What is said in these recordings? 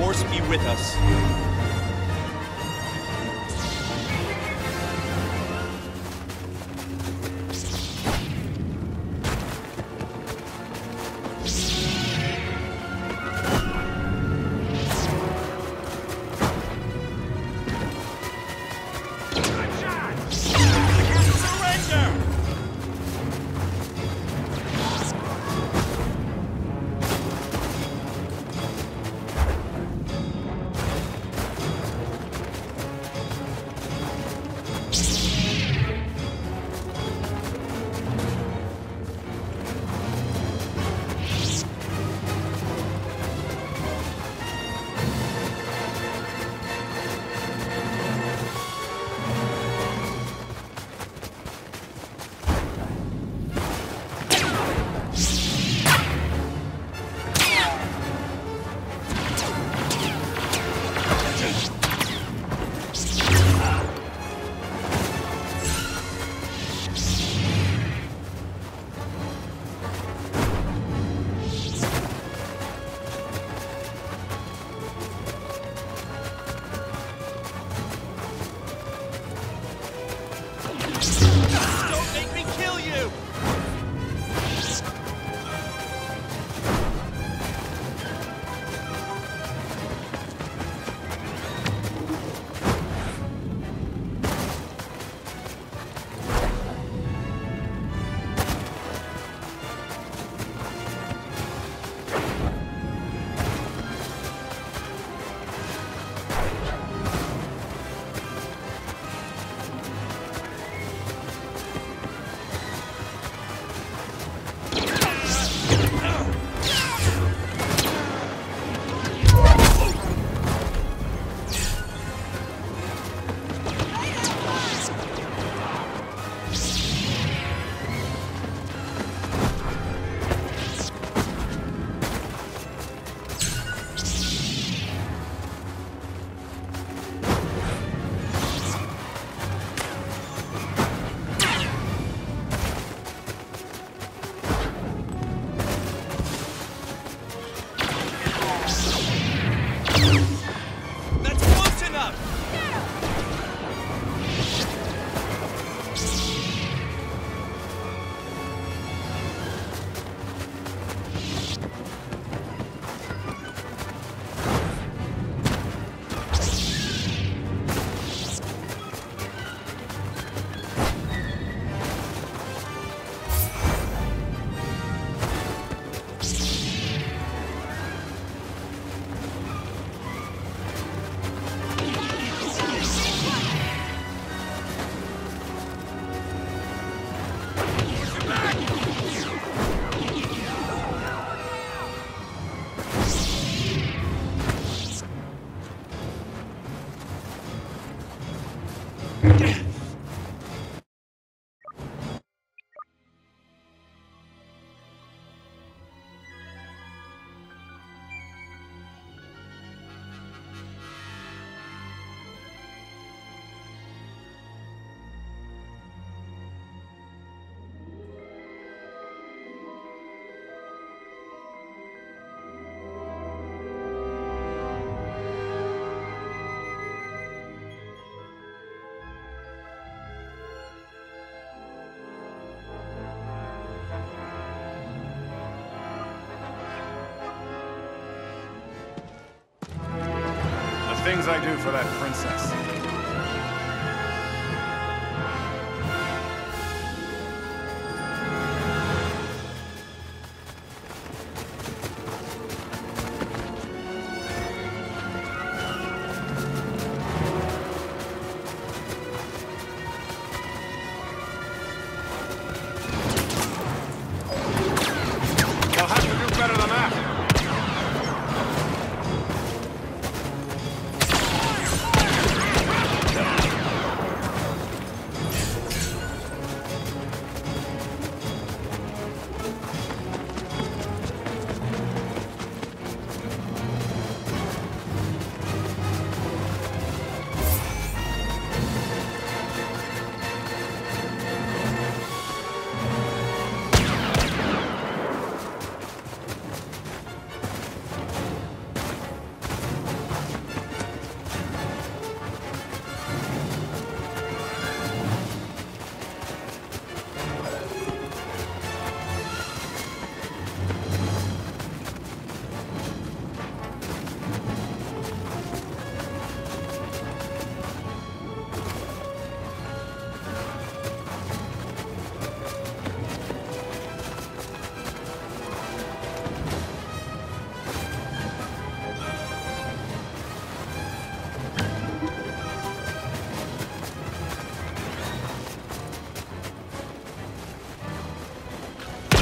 force be with us. Things I do for that princess.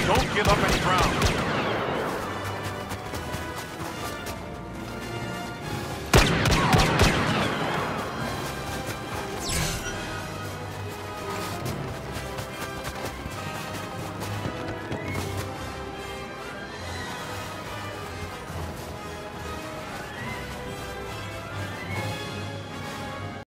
Don't give up any ground.